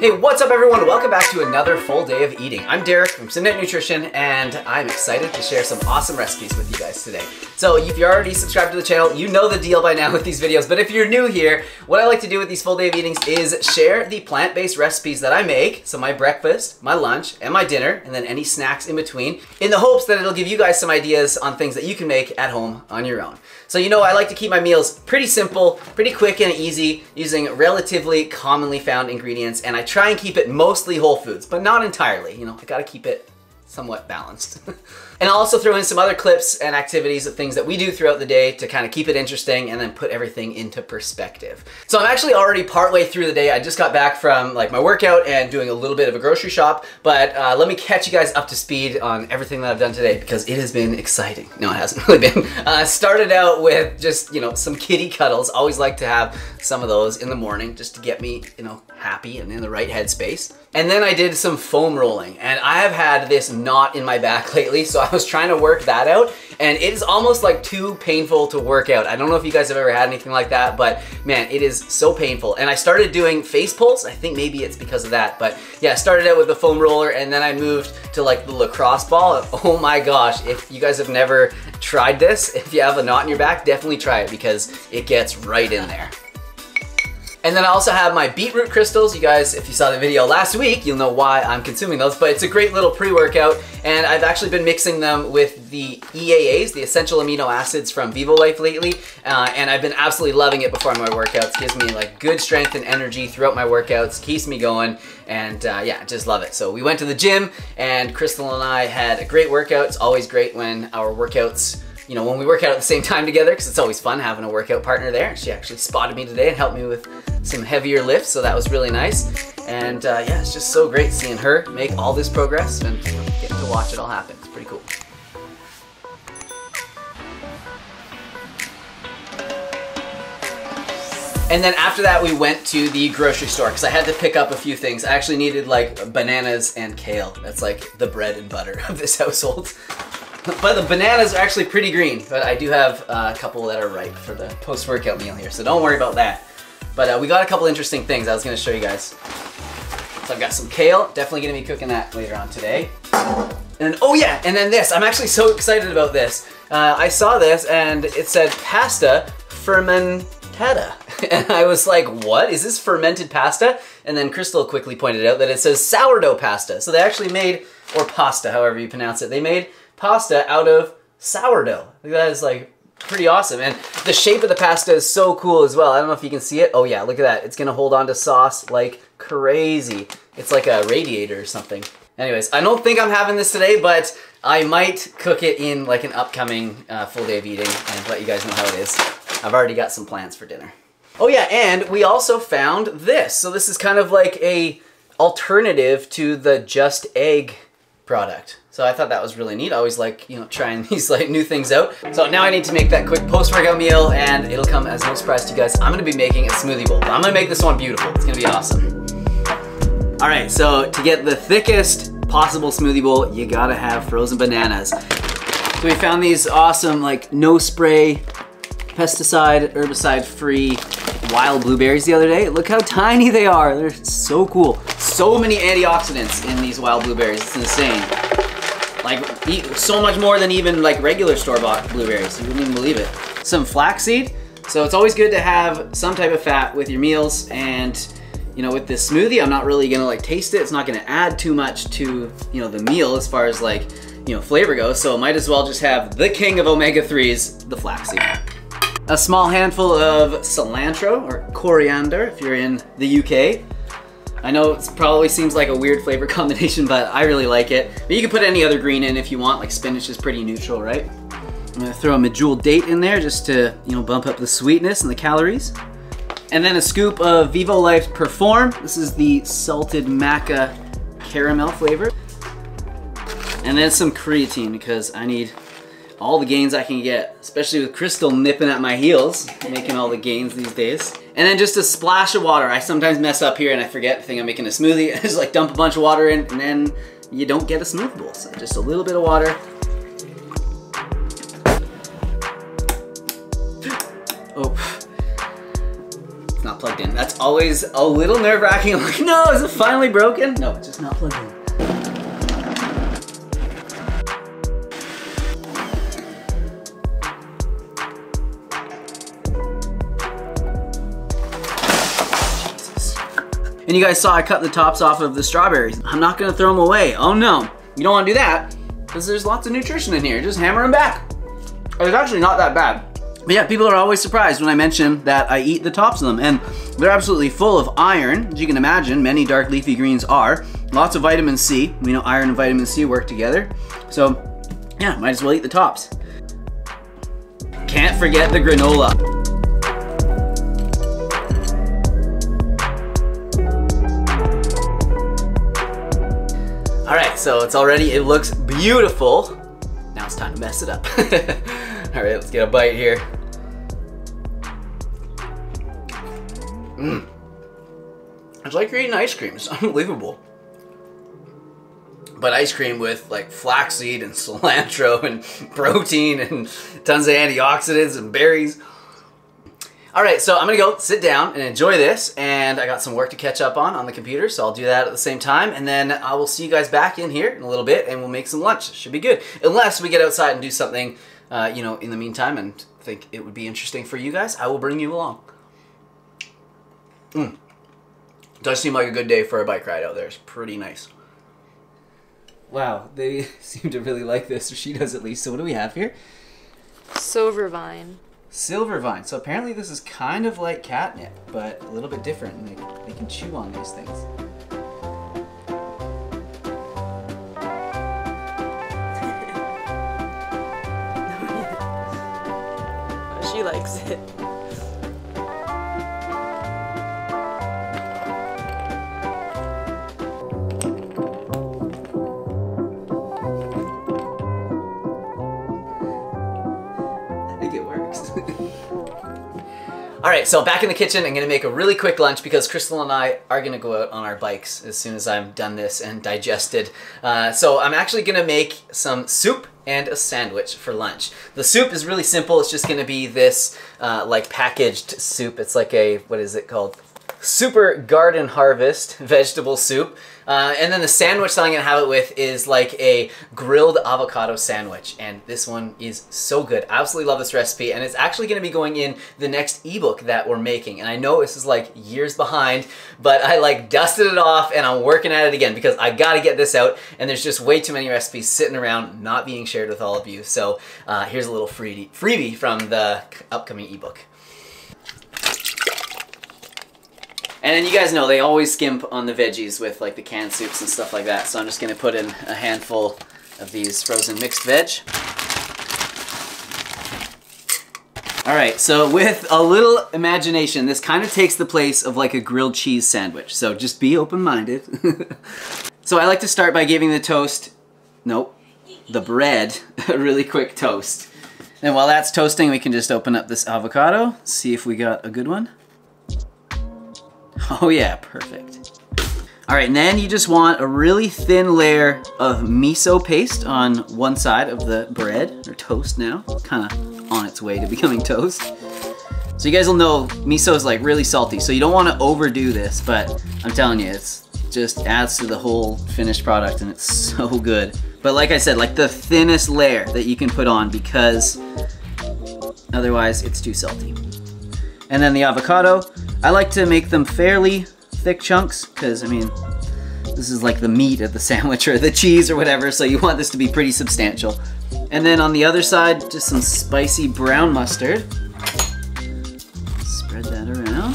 Hey, what's up everyone? Welcome back to another full day of eating. I'm Derek from Simnett Nutrition and I'm excited to share some awesome recipes with you guys today. So if you're already subscribed to the channel, you know the deal by now with these videos, but if you're new here, what I like to do with these full day of eatings is share the plant-based recipes that I make, so my breakfast, my lunch, and my dinner, and then any snacks in between, in the hopes that it'll give you guys some ideas on things that you can make at home on your own. So you know I like to keep my meals pretty simple, pretty quick and easy, using relatively commonly found ingredients, and I try and keep it mostly whole foods, but not entirely. You know, I gotta keep it somewhat balanced. and I'll also throw in some other clips and activities of things that we do throughout the day to kind of keep it interesting and then put everything into perspective. So I'm actually already partway through the day. I just got back from like my workout and doing a little bit of a grocery shop, but uh, let me catch you guys up to speed on everything that I've done today because it has been exciting. No, it hasn't really been. Uh, started out with just, you know, some kitty cuddles. Always like to have some of those in the morning just to get me, you know, happy and in the right headspace. And then I did some foam rolling and I have had this knot in my back lately so I was trying to work that out and it is almost like too painful to work out. I don't know if you guys have ever had anything like that but man it is so painful and I started doing face pulls. I think maybe it's because of that but yeah I started out with the foam roller and then I moved to like the lacrosse ball. Oh my gosh if you guys have never tried this if you have a knot in your back definitely try it because it gets right in there. And then I also have my beetroot crystals. You guys, if you saw the video last week, you'll know why I'm consuming those, but it's a great little pre-workout, and I've actually been mixing them with the EAAs, the essential amino acids from Vivo Life lately, uh, and I've been absolutely loving it before my workouts. Gives me like good strength and energy throughout my workouts, keeps me going, and uh, yeah, just love it. So we went to the gym, and Crystal and I had a great workout. It's always great when our workouts you know, when we work out at the same time together, because it's always fun having a workout partner there. And She actually spotted me today and helped me with some heavier lifts, so that was really nice. And uh, yeah, it's just so great seeing her make all this progress and you know, getting to watch it all happen. It's pretty cool. And then after that, we went to the grocery store because I had to pick up a few things. I actually needed like bananas and kale. That's like the bread and butter of this household. But the bananas are actually pretty green, but I do have uh, a couple that are ripe for the post-workout meal here, so don't worry about that. But uh, we got a couple interesting things I was gonna show you guys. So I've got some kale, definitely gonna be cooking that later on today. And oh yeah, and then this, I'm actually so excited about this. Uh, I saw this and it said pasta fermentata. And I was like, what? Is this fermented pasta? And then Crystal quickly pointed out that it says sourdough pasta. So they actually made, or pasta, however you pronounce it, they made pasta out of sourdough. That is like pretty awesome. And the shape of the pasta is so cool as well. I don't know if you can see it. Oh yeah, look at that. It's gonna hold on to sauce like crazy. It's like a radiator or something. Anyways, I don't think I'm having this today, but I might cook it in like an upcoming uh, full day of eating and let you guys know how it is. I've already got some plans for dinner. Oh yeah, and we also found this. So this is kind of like a alternative to the Just Egg product. So I thought that was really neat. I always like, you know, trying these like new things out. So now I need to make that quick post-workout meal and it'll come as no surprise to you guys. I'm gonna be making a smoothie bowl. I'm gonna make this one beautiful. It's gonna be awesome. All right, so to get the thickest possible smoothie bowl, you gotta have frozen bananas. So we found these awesome like no spray, pesticide, herbicide free wild blueberries the other day. Look how tiny they are. They're so cool. So many antioxidants in these wild blueberries. It's insane. Like, so much more than even like regular store-bought blueberries. You wouldn't even believe it. Some flaxseed. So it's always good to have some type of fat with your meals and you know, with this smoothie, I'm not really gonna like taste it. It's not gonna add too much to, you know, the meal as far as like, you know, flavor goes. So might as well just have the king of omega-3s, the flaxseed. A small handful of cilantro or coriander if you're in the UK. I know it probably seems like a weird flavor combination, but I really like it. But you can put any other green in if you want, like spinach is pretty neutral, right? I'm gonna throw a medjool date in there just to, you know, bump up the sweetness and the calories. And then a scoop of Vivo Life Perform. This is the salted maca caramel flavor. And then some creatine because I need all the gains I can get, especially with Crystal nipping at my heels, making all the gains these days. And then just a splash of water. I sometimes mess up here and I forget, I think I'm making a smoothie. I just like dump a bunch of water in and then you don't get a smooth bowl. So just a little bit of water. Oh, it's not plugged in. That's always a little nerve wracking. I'm like, no, is it finally broken? No, it's just not plugged in. And you guys saw I cut the tops off of the strawberries. I'm not gonna throw them away. Oh no, you don't wanna do that because there's lots of nutrition in here. Just hammer them back. It's actually not that bad. But yeah, people are always surprised when I mention that I eat the tops of them. And they're absolutely full of iron, as you can imagine. Many dark leafy greens are. Lots of vitamin C. We know iron and vitamin C work together. So yeah, might as well eat the tops. Can't forget the granola. All right, so it's already, it looks beautiful. Now it's time to mess it up. All right, let's get a bite here. Mmm. It's like you're eating ice cream. It's unbelievable. But ice cream with like flaxseed and cilantro and protein and tons of antioxidants and berries. All right, so I'm gonna go sit down and enjoy this, and I got some work to catch up on on the computer, so I'll do that at the same time, and then I will see you guys back in here in a little bit, and we'll make some lunch. Should be good, unless we get outside and do something, uh, you know, in the meantime, and think it would be interesting for you guys. I will bring you along. Mm. Does seem like a good day for a bike ride out there. It's pretty nice. Wow, they seem to really like this, or she does at least. So what do we have here? Silvervine. Silver vine. So apparently this is kind of like catnip, but a little bit different. And they, they can chew on these things. she likes it. All right, so back in the kitchen, I'm gonna make a really quick lunch because Crystal and I are gonna go out on our bikes as soon as I'm done this and digested. Uh, so I'm actually gonna make some soup and a sandwich for lunch. The soup is really simple. It's just gonna be this uh, like packaged soup. It's like a, what is it called? Super Garden Harvest vegetable soup. Uh, and then the sandwich that I'm gonna have it with is like a grilled avocado sandwich. And this one is so good. I absolutely love this recipe. And it's actually gonna be going in the next ebook that we're making. And I know this is like years behind, but I like dusted it off and I'm working at it again because I gotta get this out. And there's just way too many recipes sitting around not being shared with all of you. So uh, here's a little freebie, freebie from the upcoming ebook. And then you guys know they always skimp on the veggies with like the canned soups and stuff like that. So I'm just gonna put in a handful of these frozen mixed veg. All right, so with a little imagination, this kind of takes the place of like a grilled cheese sandwich. So just be open-minded. so I like to start by giving the toast, nope, the bread, a really quick toast. And while that's toasting, we can just open up this avocado, see if we got a good one. Oh yeah, perfect. All right, and then you just want a really thin layer of miso paste on one side of the bread, or toast now. kind of on its way to becoming toast. So you guys will know miso is like really salty, so you don't want to overdo this, but I'm telling you, it's just adds to the whole finished product and it's so good. But like I said, like the thinnest layer that you can put on because otherwise it's too salty. And then the avocado, I like to make them fairly thick chunks because, I mean, this is like the meat of the sandwich or the cheese or whatever, so you want this to be pretty substantial. And then on the other side, just some spicy brown mustard. Spread that around.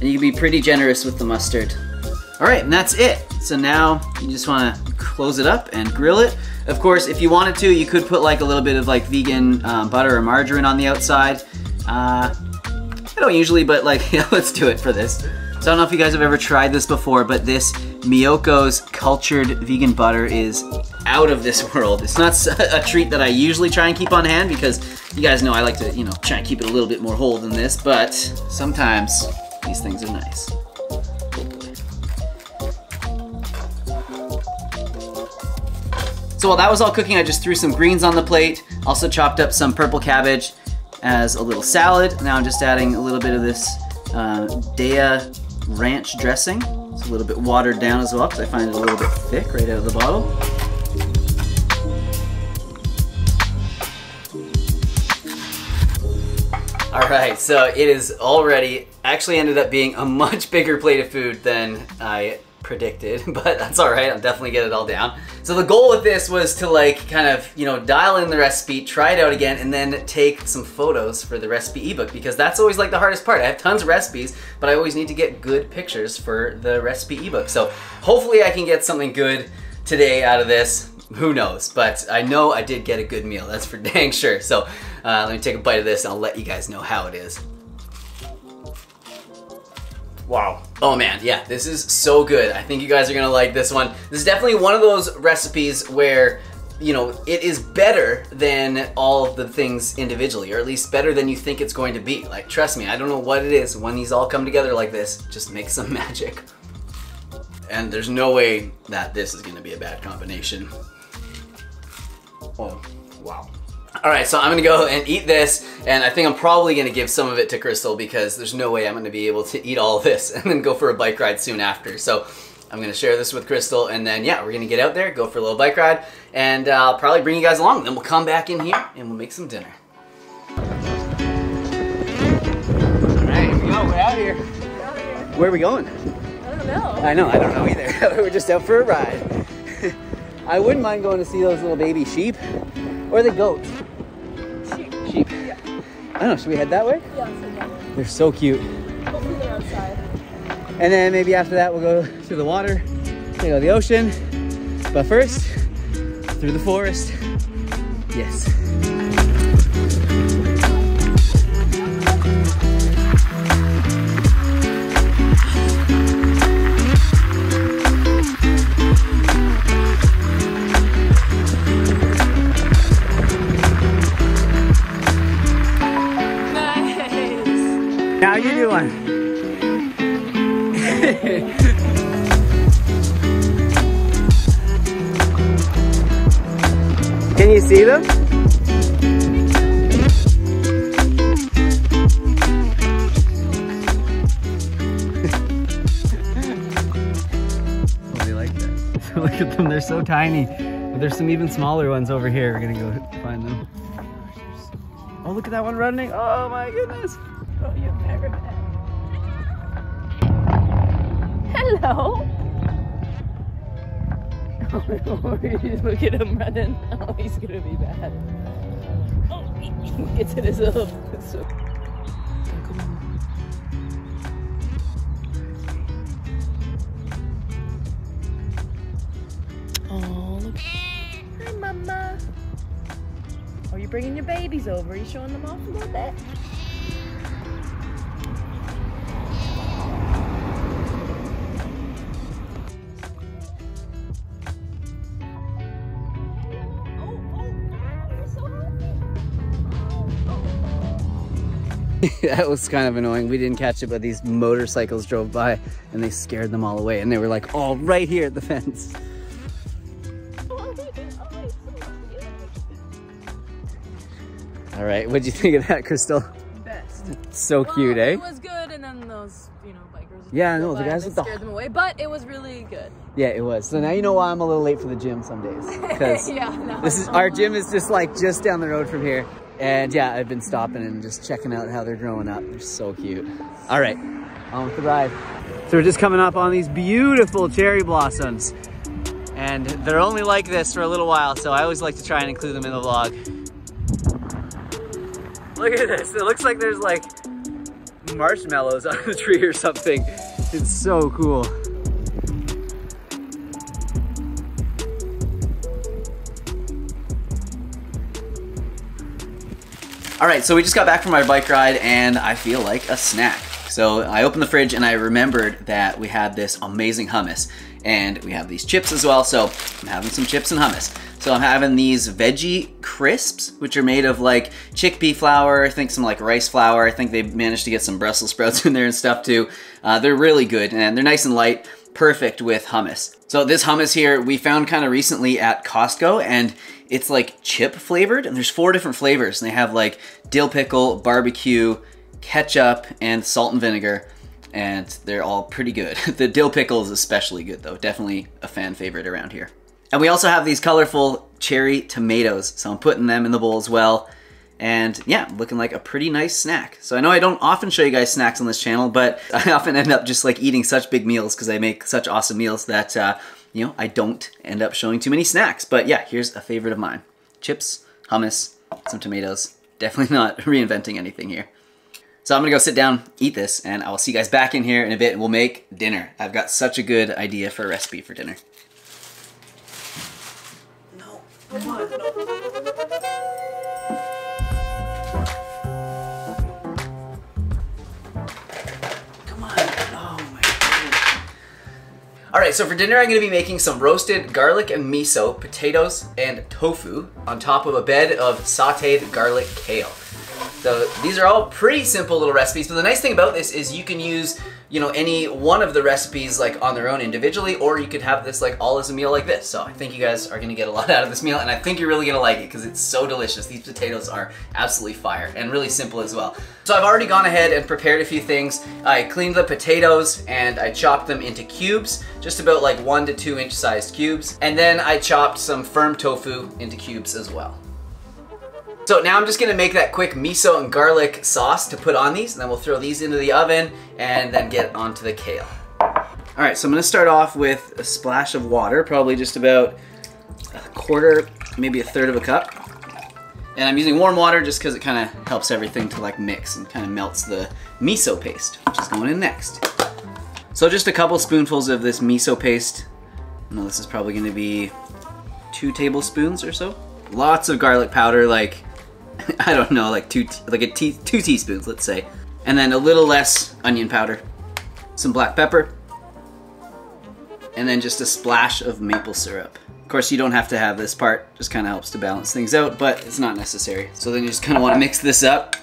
And you can be pretty generous with the mustard. All right, and that's it. So now you just wanna close it up and grill it. Of course, if you wanted to, you could put like a little bit of like vegan um, butter or margarine on the outside. Uh, don't usually, but like, yeah, let's do it for this. So I don't know if you guys have ever tried this before, but this Miyoko's cultured vegan butter is out of this world. It's not a treat that I usually try and keep on hand because you guys know I like to, you know, try and keep it a little bit more whole than this, but sometimes these things are nice. So while that was all cooking, I just threw some greens on the plate, also chopped up some purple cabbage as a little salad. Now I'm just adding a little bit of this uh, Daiya ranch dressing. It's a little bit watered down as well because I find it a little bit thick right out of the bottle. All right, so it is already actually ended up being a much bigger plate of food than I predicted, but that's all right. I'll definitely get it all down. So the goal with this was to like kind of, you know, dial in the recipe, try it out again, and then take some photos for the recipe ebook because that's always like the hardest part. I have tons of recipes, but I always need to get good pictures for the recipe ebook. So hopefully I can get something good today out of this. Who knows? But I know I did get a good meal. That's for dang sure. So uh, let me take a bite of this and I'll let you guys know how it is. Wow. Oh man, yeah, this is so good. I think you guys are gonna like this one. This is definitely one of those recipes where, you know, it is better than all of the things individually, or at least better than you think it's going to be. Like, trust me, I don't know what it is. When these all come together like this, just makes some magic. And there's no way that this is gonna be a bad combination. Oh, wow. All right, so I'm gonna go and eat this, and I think I'm probably gonna give some of it to Crystal because there's no way I'm gonna be able to eat all this and then go for a bike ride soon after. So I'm gonna share this with Crystal, and then yeah, we're gonna get out there, go for a little bike ride, and uh, I'll probably bring you guys along. Then we'll come back in here and we'll make some dinner. All right, here we go. We're out here. Where are we going? I don't know. I know, I don't know either. We're just out for a ride. I wouldn't mind going to see those little baby sheep or the goats. Sheep. Yeah. I don't know, should we head that way? Yeah, that way. They're so cute. Hopefully they're outside. And then maybe after that we'll go to the water, go out the ocean. But first, through the forest. Yes. See them? Oh, they like that. Look at them, they're so tiny. But there's some even smaller ones over here. We're gonna go find them. Oh, oh look at that one running. Oh my goodness. Oh, you're very. Hello. Look at him running. Oh, he's gonna be bad. Oh, get to this little. So. Oh, look. Hi, Mama. Are you bringing your babies over? Are you showing them off a little bit? that was kind of annoying. We didn't catch it, but these motorcycles drove by and they scared them all away. And they were like, all right here at the fence. All right, what'd you think of that, Crystal? Best. So cute, well, eh? It was good, and then those, you know, bikers. Yeah, know, the guys with the- scared them away, but it was really good. Yeah, it was. So now you know why I'm a little late for the gym some days. Because yeah, no, this is our gym is just like just down the road from here. And yeah, I've been stopping and just checking out how they're growing up. They're so cute. All right, on with the ride. So we're just coming up on these beautiful cherry blossoms. And they're only like this for a little while, so I always like to try and include them in the vlog. Look at this. It looks like there's like marshmallows on the tree or something. It's so cool. All right, so we just got back from our bike ride and I feel like a snack. So I opened the fridge and I remembered that we had this amazing hummus and we have these chips as well. So I'm having some chips and hummus. So I'm having these veggie crisps, which are made of like chickpea flour, I think some like rice flour. I think they managed to get some Brussels sprouts in there and stuff too. Uh, they're really good and they're nice and light, perfect with hummus. So this hummus here we found kind of recently at Costco and it's like chip flavored and there's four different flavors and they have like dill pickle, barbecue, ketchup, and salt and vinegar, and they're all pretty good. the dill pickle is especially good though, definitely a fan favorite around here. And we also have these colorful cherry tomatoes, so I'm putting them in the bowl as well. And yeah, looking like a pretty nice snack. So I know I don't often show you guys snacks on this channel, but I often end up just like eating such big meals because I make such awesome meals that, uh, you know, I don't end up showing too many snacks. But yeah, here's a favorite of mine. Chips, hummus, some tomatoes. Definitely not reinventing anything here. So I'm gonna go sit down, eat this, and I will see you guys back in here in a bit and we'll make dinner. I've got such a good idea for a recipe for dinner. No, come on, no. All right, so for dinner, I'm gonna be making some roasted garlic and miso, potatoes, and tofu on top of a bed of sauteed garlic kale. So these are all pretty simple little recipes, but the nice thing about this is you can use, you know, any one of the recipes like on their own individually, or you could have this like all as a meal like this. So I think you guys are gonna get a lot out of this meal, and I think you're really gonna like it because it's so delicious. These potatoes are absolutely fire and really simple as well. So I've already gone ahead and prepared a few things. I cleaned the potatoes and I chopped them into cubes, just about like one to two inch sized cubes. And then I chopped some firm tofu into cubes as well. So now I'm just gonna make that quick miso and garlic sauce to put on these, and then we'll throw these into the oven and then get onto the kale. All right, so I'm gonna start off with a splash of water, probably just about a quarter, maybe a third of a cup. And I'm using warm water just because it kind of helps everything to like mix and kind of melts the miso paste, which is going in next. So just a couple spoonfuls of this miso paste. I know this is probably gonna be two tablespoons or so. Lots of garlic powder, like I don't know, like two, like a two teaspoons, let's say. And then a little less onion powder, some black pepper, and then just a splash of maple syrup. Of course, you don't have to have this part, just kind of helps to balance things out, but it's not necessary. So then you just kind of want to mix this up.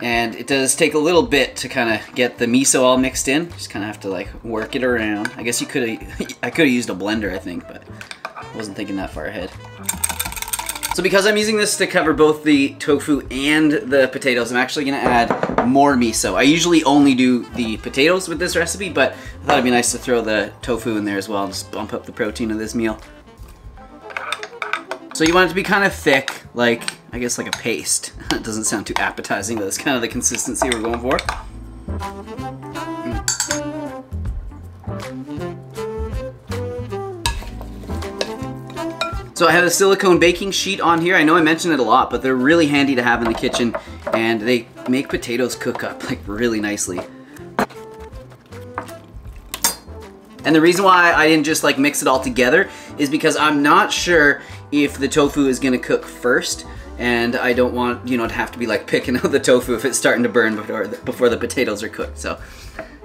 And it does take a little bit to kind of get the miso all mixed in. Just kind of have to like work it around. I guess you could I could have used a blender, I think, but I wasn't thinking that far ahead. So because I'm using this to cover both the tofu and the potatoes, I'm actually gonna add more miso. I usually only do the potatoes with this recipe, but I thought it'd be nice to throw the tofu in there as well and just bump up the protein of this meal. So you want it to be kind of thick, like, I guess like a paste. it doesn't sound too appetizing, but that's kind of the consistency we're going for. So I have a silicone baking sheet on here. I know I mentioned it a lot, but they're really handy to have in the kitchen and they make potatoes cook up like really nicely. And the reason why I didn't just like mix it all together is because I'm not sure if the tofu is gonna cook first and I don't want, you know, to have to be like picking out the tofu if it's starting to burn before the, before the potatoes are cooked. So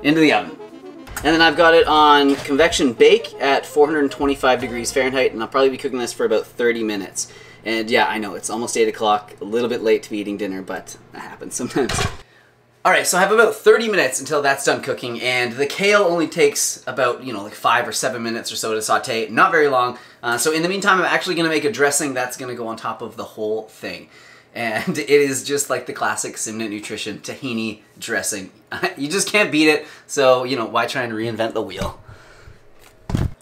into the oven. And then I've got it on convection bake at 425 degrees Fahrenheit, and I'll probably be cooking this for about 30 minutes. And yeah, I know, it's almost 8 o'clock, a little bit late to be eating dinner, but that happens sometimes. Alright, so I have about 30 minutes until that's done cooking, and the kale only takes about, you know, like 5 or 7 minutes or so to saute, not very long. Uh, so in the meantime, I'm actually going to make a dressing that's going to go on top of the whole thing and it is just like the classic Simnett Nutrition tahini dressing. you just can't beat it, so, you know, why try and reinvent the wheel?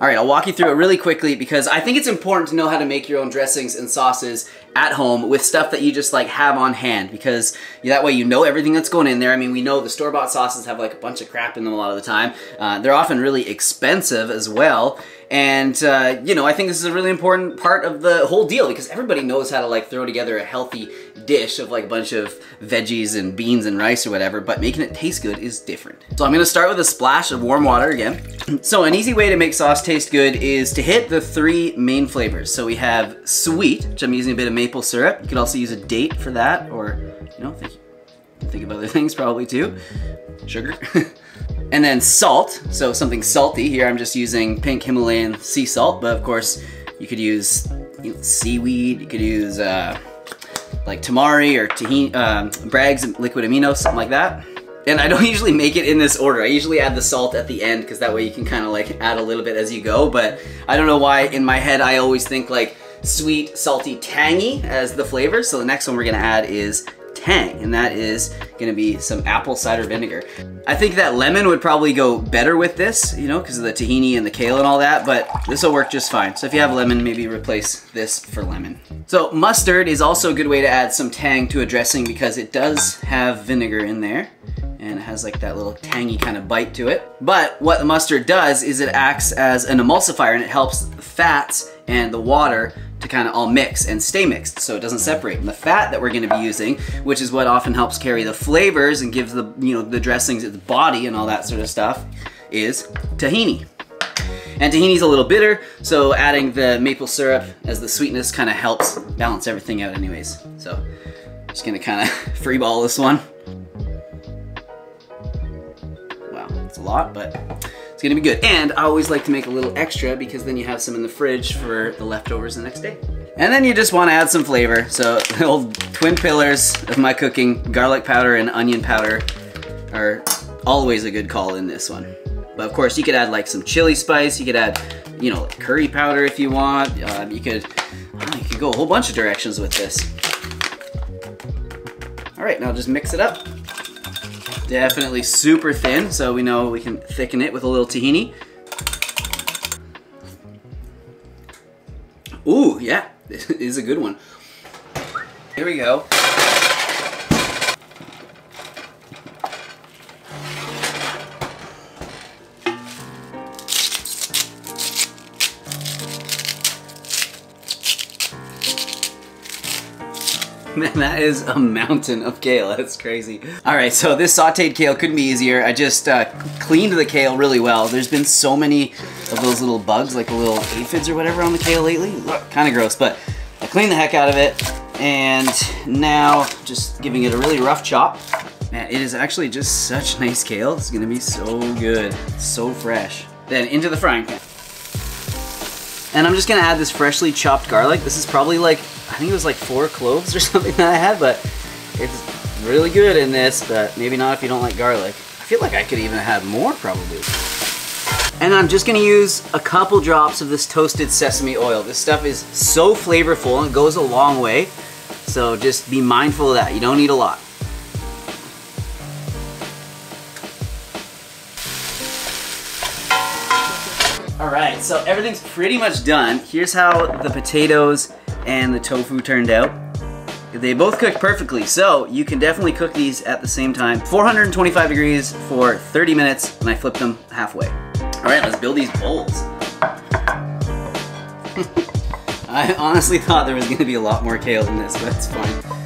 All right, I'll walk you through it really quickly because I think it's important to know how to make your own dressings and sauces at home with stuff that you just like have on hand because that way you know everything that's going in there. I mean, we know the store-bought sauces have like a bunch of crap in them a lot of the time. Uh, they're often really expensive as well. And, uh, you know, I think this is a really important part of the whole deal because everybody knows how to like throw together a healthy dish of like a bunch of veggies and beans and rice or whatever, but making it taste good is different. So I'm gonna start with a splash of warm water again. so an easy way to make sauce taste good is to hit the three main flavors. So we have sweet, which I'm using a bit of maple syrup. You could also use a date for that or, you know, think, think of other things probably too. Sugar. And then salt, so something salty. Here I'm just using pink Himalayan sea salt, but of course you could use you know, seaweed, you could use uh, like tamari or tahini, um, Bragg's liquid amino, something like that. And I don't usually make it in this order. I usually add the salt at the end because that way you can kind of like add a little bit as you go. But I don't know why in my head I always think like sweet, salty, tangy as the flavor. So the next one we're gonna add is tang, and that is gonna be some apple cider vinegar. I think that lemon would probably go better with this, you know, because of the tahini and the kale and all that, but this will work just fine. So if you have lemon, maybe replace this for lemon. So mustard is also a good way to add some tang to a dressing because it does have vinegar in there and it has like that little tangy kind of bite to it. But what the mustard does is it acts as an emulsifier and it helps fats and the water to kind of all mix and stay mixed so it doesn't separate. And the fat that we're gonna be using, which is what often helps carry the flavors and gives the, you know, the dressings its body and all that sort of stuff, is tahini. And tahini's a little bitter, so adding the maple syrup as the sweetness kind of helps balance everything out anyways. So just gonna kind of freeball this one. Wow, it's a lot, but it's gonna be good. And I always like to make a little extra because then you have some in the fridge for the leftovers the next day. And then you just wanna add some flavor. So the old twin pillars of my cooking, garlic powder and onion powder are always a good call in this one. But of course you could add like some chili spice, you could add, you know, curry powder if you want. Uh, you could, you could go a whole bunch of directions with this. All right, now just mix it up. Definitely super thin, so we know we can thicken it with a little tahini. Ooh, yeah, this is a good one. Here we go. Man, that is a mountain of kale. That's crazy. All right, so this sauteed kale couldn't be easier. I just uh, cleaned the kale really well. There's been so many of those little bugs, like little aphids or whatever on the kale lately. Look, Kind of gross, but I cleaned the heck out of it. And now just giving it a really rough chop. Man, it is actually just such nice kale. It's gonna be so good, so fresh. Then into the frying pan. And I'm just gonna add this freshly chopped garlic. This is probably like, I think it was like four cloves or something that I had, but it's really good in this, but maybe not if you don't like garlic. I feel like I could even have more probably. And I'm just gonna use a couple drops of this toasted sesame oil. This stuff is so flavorful and goes a long way. So just be mindful of that. You don't need a lot. All right, so everything's pretty much done. Here's how the potatoes and the tofu turned out. They both cooked perfectly, so you can definitely cook these at the same time. 425 degrees for 30 minutes, and I flipped them halfway. All right, let's build these bowls. I honestly thought there was gonna be a lot more kale in this, but it's fine.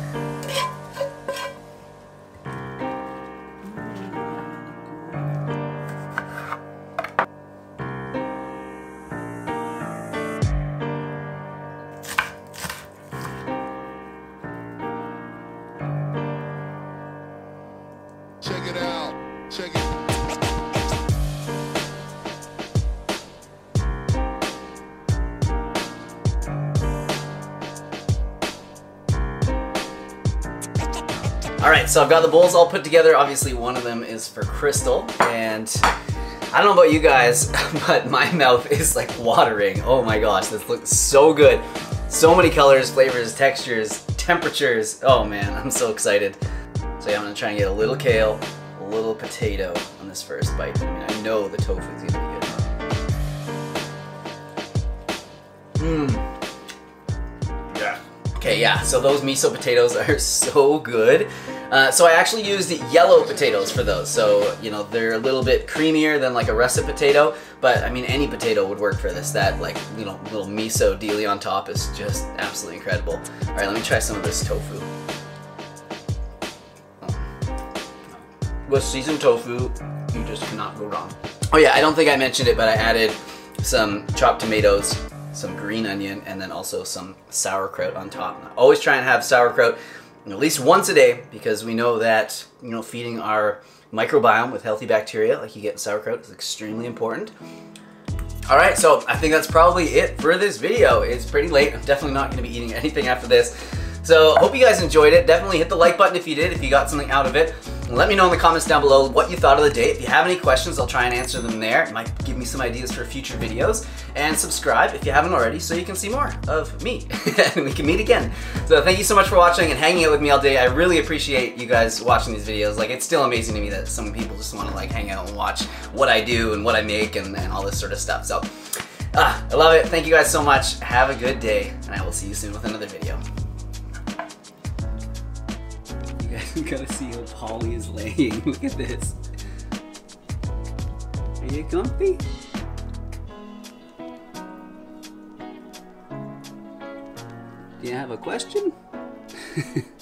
So I've got the bowls all put together. Obviously, one of them is for Crystal, and I don't know about you guys, but my mouth is like watering. Oh my gosh, this looks so good. So many colors, flavors, textures, temperatures. Oh man, I'm so excited. So yeah, I'm gonna try and get a little kale, a little potato on this first bite. I mean, I know the tofu is gonna be good. Mmm. Yeah. Okay, yeah, so those miso potatoes are so good. Uh, so I actually used yellow potatoes for those. So, you know, they're a little bit creamier than like a russet potato, but I mean, any potato would work for this. That like, you know, little miso dealy on top is just absolutely incredible. All right, let me try some of this tofu. With seasoned tofu, you just cannot go wrong. Oh yeah, I don't think I mentioned it, but I added some chopped tomatoes, some green onion, and then also some sauerkraut on top. I always try and have sauerkraut at least once a day because we know that you know feeding our microbiome with healthy bacteria like you get in sauerkraut is extremely important. All right, so I think that's probably it for this video. It's pretty late. I'm definitely not going to be eating anything after this. So hope you guys enjoyed it. Definitely hit the like button if you did, if you got something out of it. let me know in the comments down below what you thought of the day. If you have any questions, I'll try and answer them there. It might give me some ideas for future videos. And subscribe if you haven't already so you can see more of me and we can meet again. So thank you so much for watching and hanging out with me all day. I really appreciate you guys watching these videos. Like it's still amazing to me that some people just want to like hang out and watch what I do and what I make and, and all this sort of stuff. So ah, I love it. Thank you guys so much. Have a good day and I will see you soon with another video. guys gotta see how Polly is laying. Look at this. Are you comfy? Do you have a question?